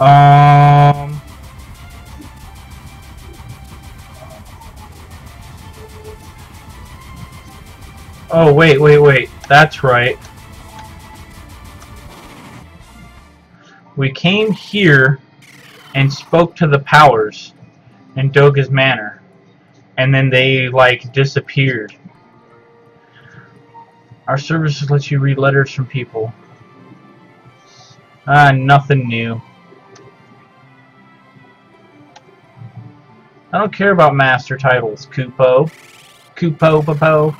Um. Oh, wait, wait, wait. That's right. We came here and spoke to the powers in Doga's Manor. And then they, like, disappeared. Our services let you read letters from people. Ah, nothing new. Don't care about master titles, Kupo. Kupo, Popo.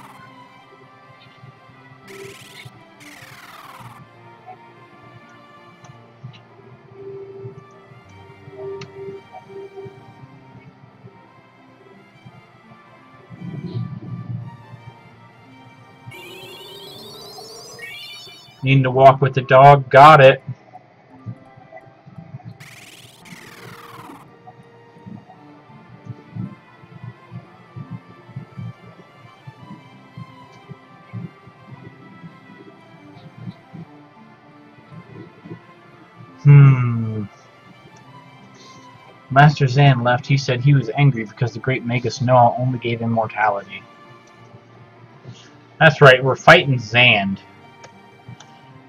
Needing to walk with the dog. Got it. Master Xande left. He said he was angry because the great Magus Noah only gave immortality. That's right, we're fighting Xande.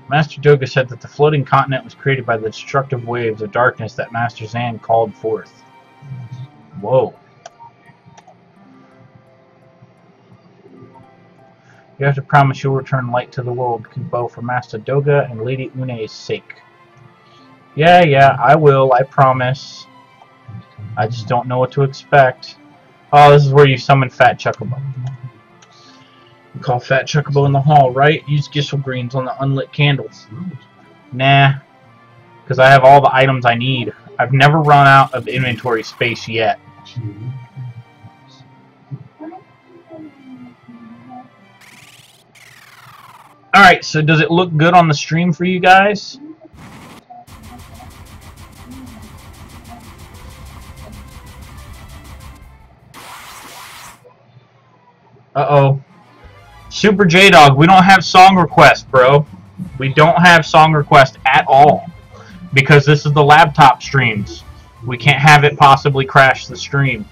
Master Doga said that the floating continent was created by the destructive waves of darkness that Master Xande called forth. Whoa. You have to promise you'll return light to the world, Kupo, for Master Doga and Lady Une's sake. Yeah, yeah, I will, I promise. I just don't know what to expect. Oh, this is where you summon Fat Chocobo. You call Fat Chocobo in the hall, right? Use Gysahl Greens on the unlit candles. Nah, because I have all the items I need. I've never run out of inventory space yet. Alright, so does it look good on the stream for you guys? Uh-oh. Super J-Dog, we don't have song request, bro. We don't have song request at all. Because this is the laptop streams. We can't have it possibly crash the stream.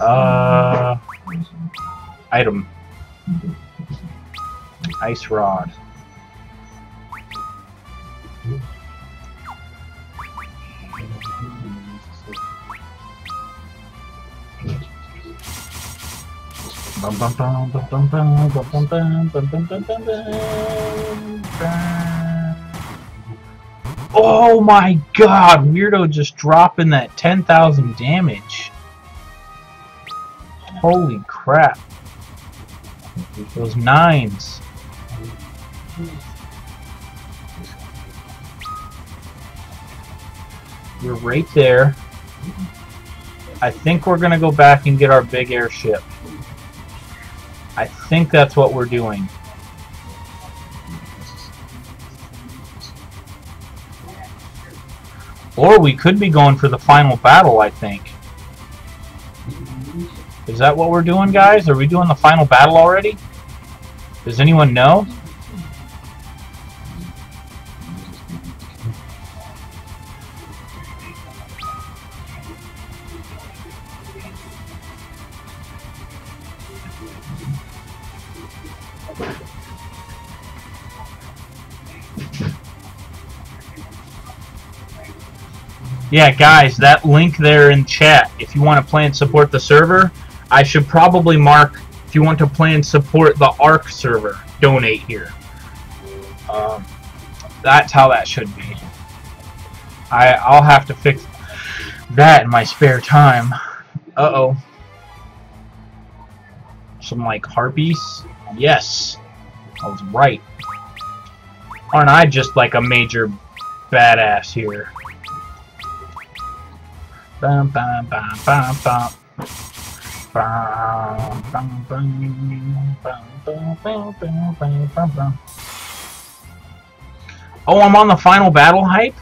Uh, item. Ice rod. Oh my god, Weirdo just dropping that 10,000 damage. Holy crap. Those nines. You're right there. I think we're going to go back and get our big airship. I think that's what we're doing. Or we could be going for the final battle, I think. Is that what we're doing, guys? Are we doing the final battle already? Does anyone know? Yeah, guys, that link there in chat, if you want to play and support the server, I should probably mark, if you want to play and support the ARK server, donate here. Um, that's how that should be. I, I'll have to fix that in my spare time. Uh-oh. Some, like, harpies? Yes. I was right. Aren't I just, like, a major badass here? Oh, I'm on the final battle hype?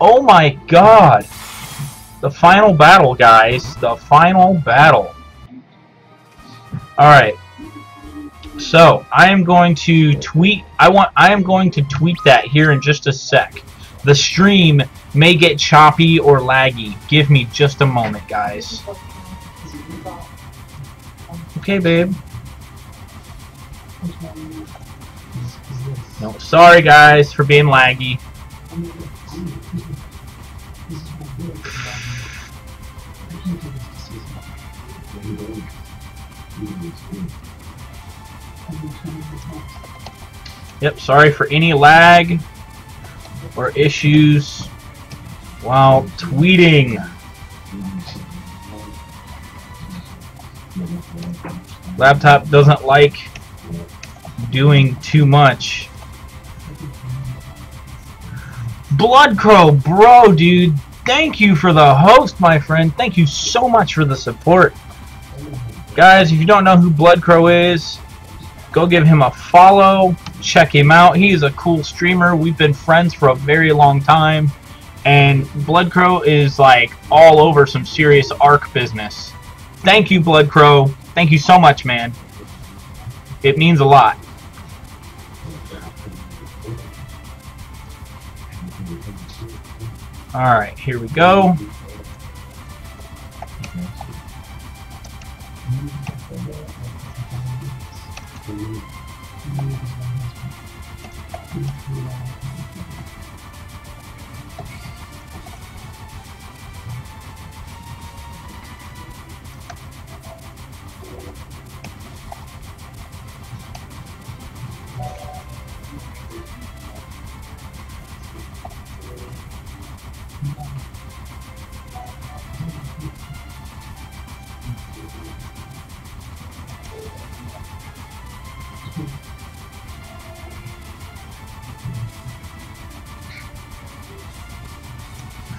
Oh my god! The final battle, guys. The final battle. Alright. So I am going to tweet. I want. I am going to tweet that here in just a sec. The stream may get choppy or laggy. Give me just a moment, guys. Okay, babe. No, sorry guys for being laggy. Yep, sorry for any lag or issues while tweeting. Laptop doesn't like doing too much. Bloodcrow, bro, dude, thank you for the host, my friend. Thank you so much for the support. Guys, if you don't know who Bloodcrow is, go give him a follow. Check him out. He's a cool streamer. We've been friends for a very long time. And Bloodcrow is like all over some serious ARK business. Thank you, Bloodcrow. Thank you so much, man. It means a lot. Alright, here we go. という。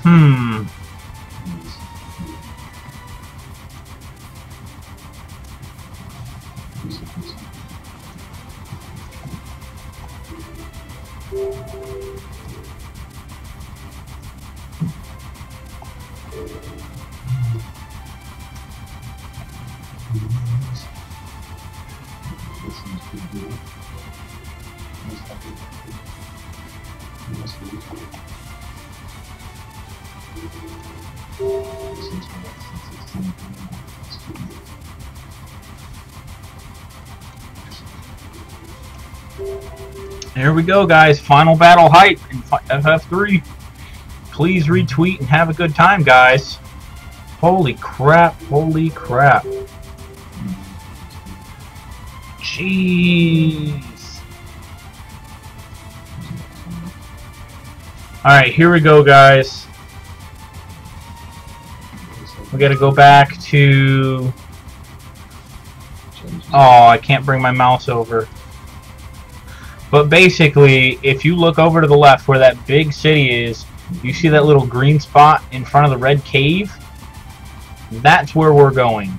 Hmm. Here we go, guys. Final battle hype in FF3. Please retweet and have a good time, guys. Holy crap, holy crap. Jeez. Alright, here we go, guys. We gotta go back to... Oh, I can't bring my mouse over. But basically, if you look over to the left where that big city is, you see that little green spot in front of the red cave? That's where we're going.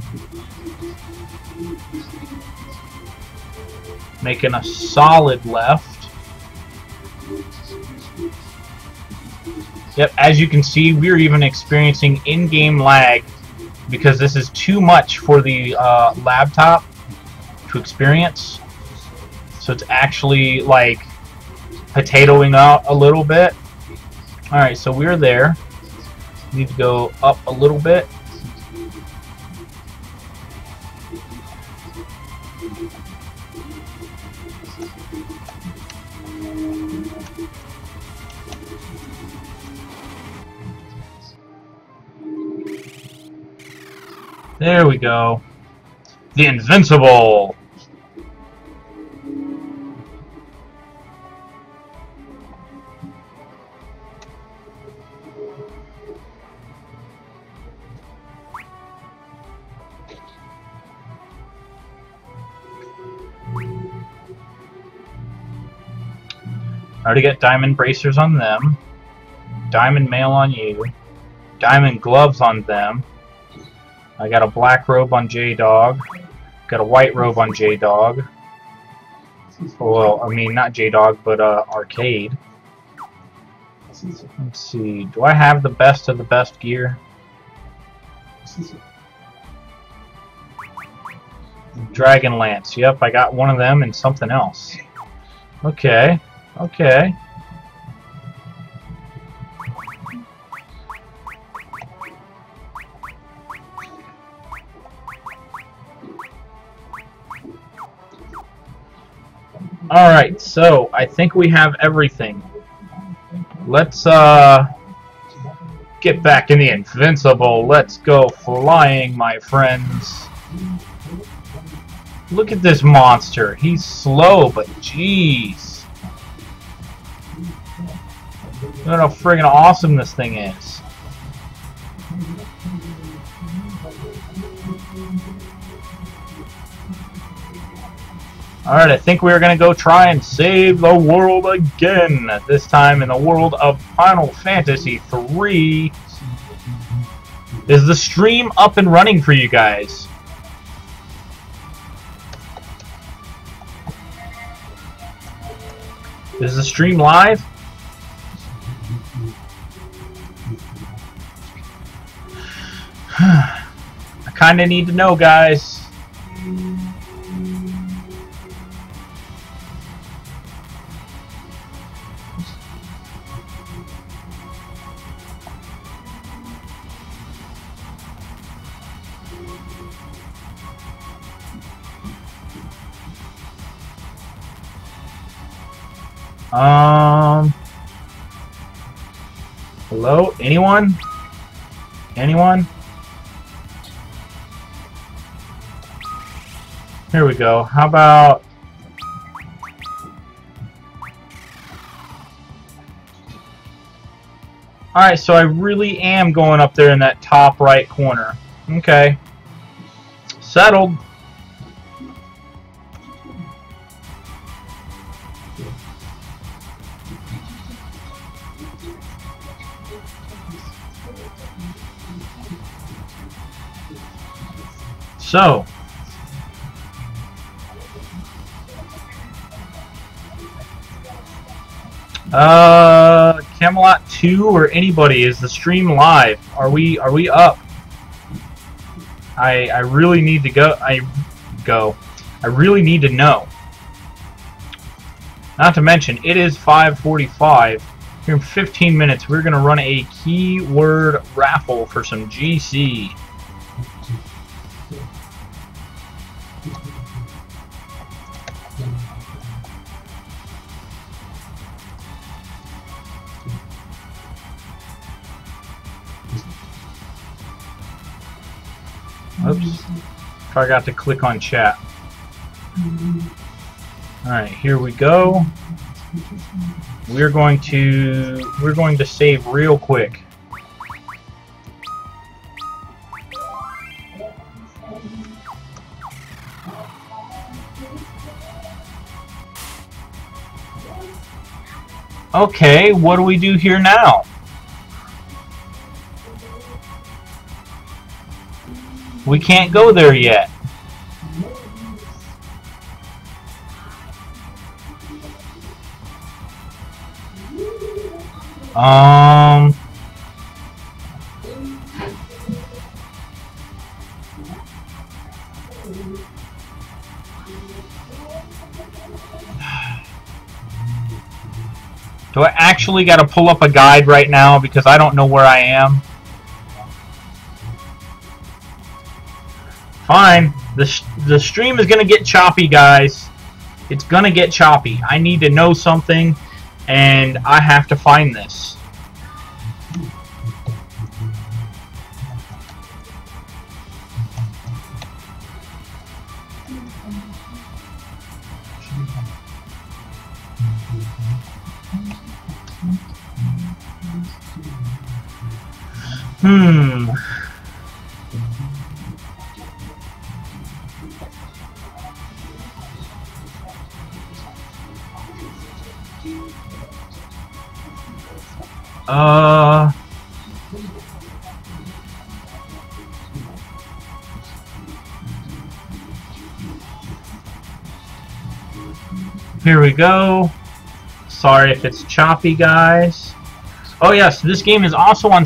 Making a solid left. Yep, as you can see, we're even experiencing in-game lag because this is too much for the uh, laptop to experience. So it's actually like potatoing out a little bit. Alright, so we're there. Need to go up a little bit. There we go. The Invincible! Already got diamond bracers on them. Diamond mail on you. Diamond gloves on them. I got a black robe on J-Dog. Got a white robe on J-Dog. Well, I mean, not J-Dog, but uh, Arcade. Let's see. Do I have the best of the best gear? Dragon Lance. Yep, I got one of them and something else. Okay. Okay. Alright, so I think we have everything. Let's uh get back in the Invincible. Let's go flying, my friends. Look at this monster. He's slow, but jeez. Look how friggin' awesome this thing is. Alright, I think we're going to go try and save the world again. This time in the world of Final Fantasy 3. Is the stream up and running for you guys? Is the stream live? I kind of need to know, guys. Um. Hello? Anyone? Anyone? Here we go. How about... Alright, so I really am going up there in that top right corner. Okay. Settled. So, uh, Camelot 2 or anybody, is the stream live? Are we are we up? I I really need to go. I go. I really need to know. Not to mention, it is 5:45. Here in 15 minutes, we're gonna run a keyword raffle for some GC. Oops. Forgot to click on chat. Alright, here we go. We're going to we're going to save real quick. Okay, what do we do here now? We can't go there yet. Um... Do I actually got to pull up a guide right now because I don't know where I am? Fine. The, the stream is going to get choppy, guys. It's going to get choppy. I need to know something, and I have to find this. Hmm. Uh... Here we go. Sorry if it's choppy, guys. Oh yes, this game is also on